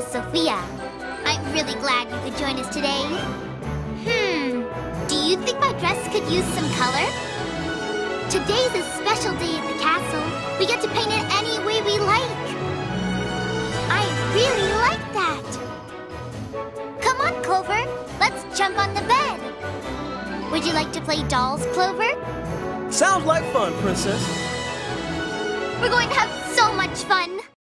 is Sofia. I'm really glad you could join us today. Hmm, do you think my dress could use some color? Today's a special day at the castle. We get to paint it any way we like. I really like that. Come on, Clover. Let's jump on the bed. Would you like to play dolls, Clover? Sounds like fun, Princess. We're going to have so much fun.